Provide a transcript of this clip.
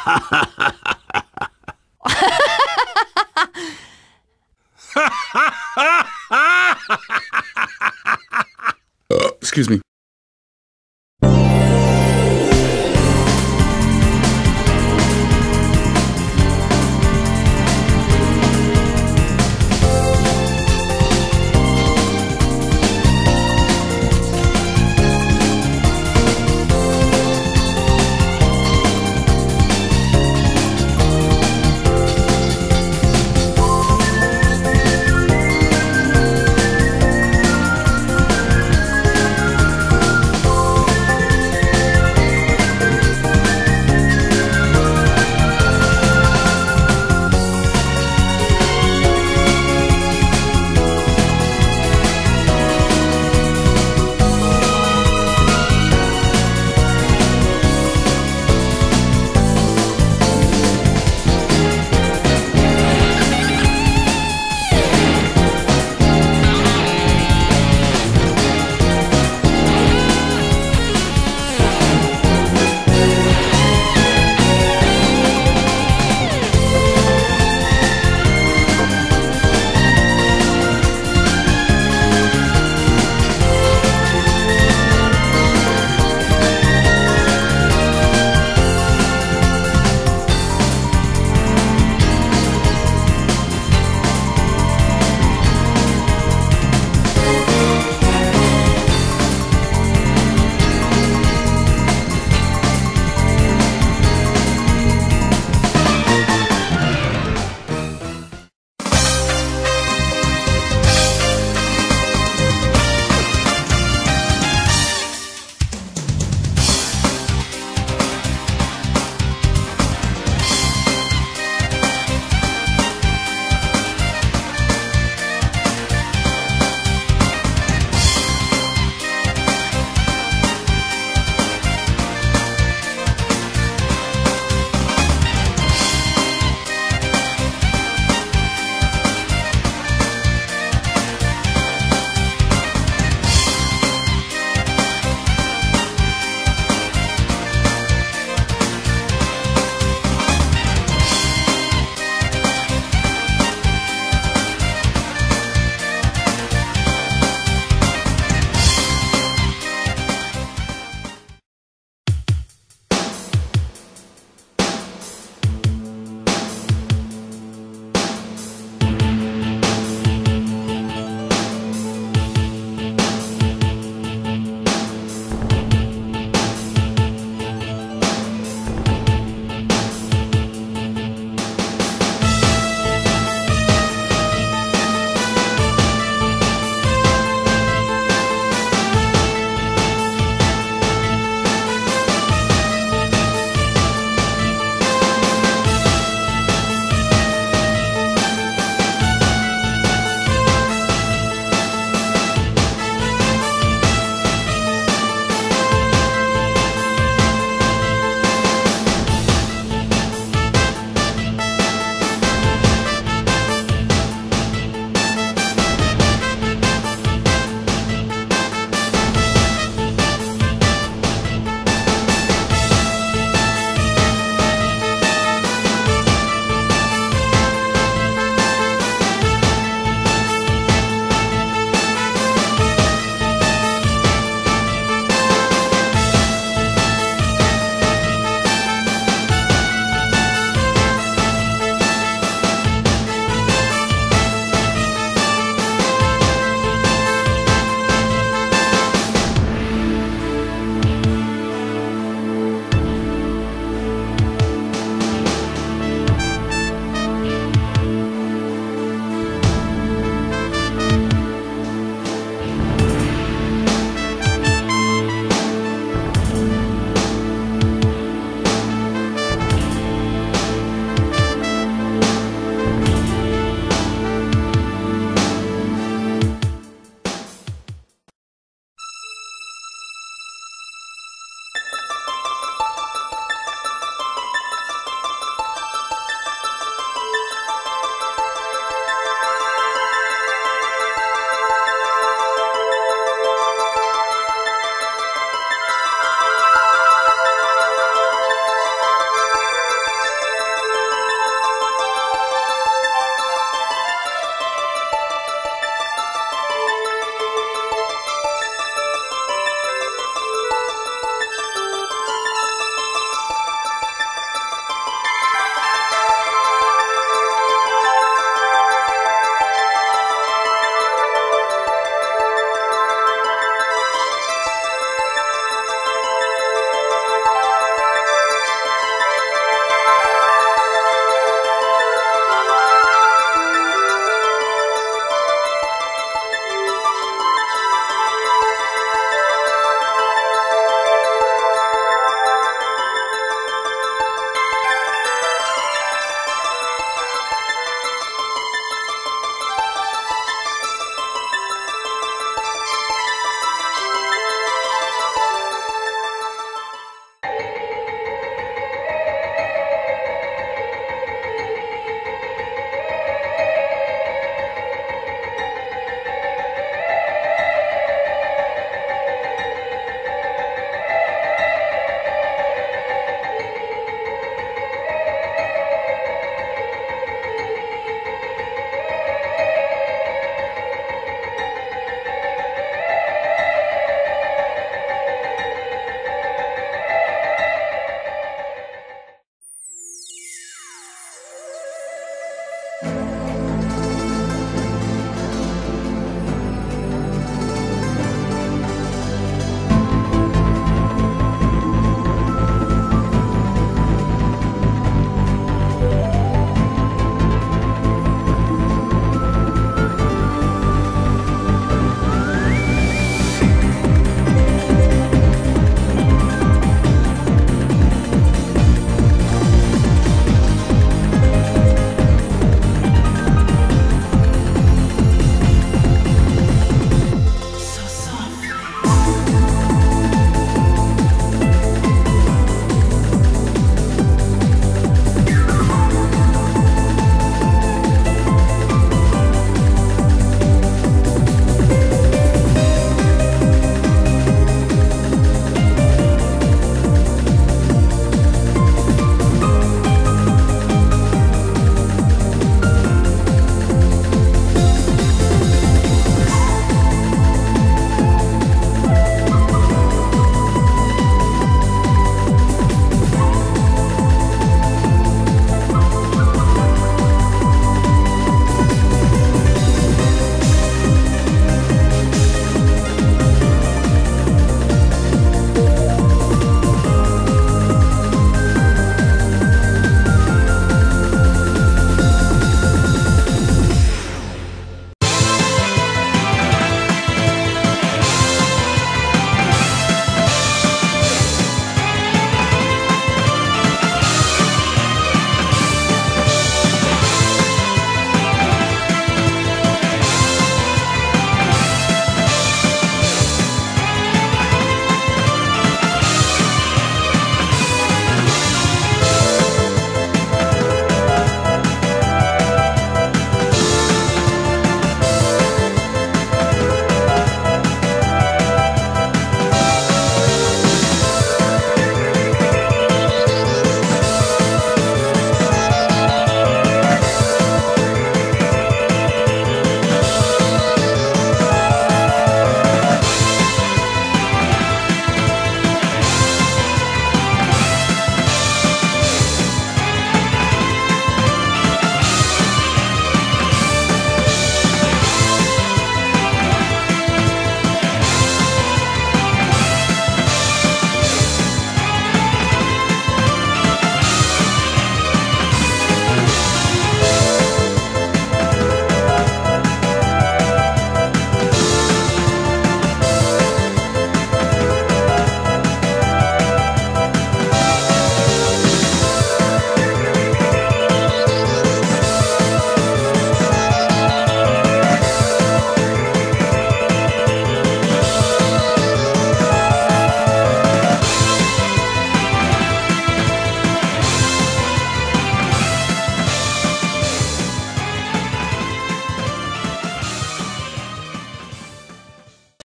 uh, Excuse me.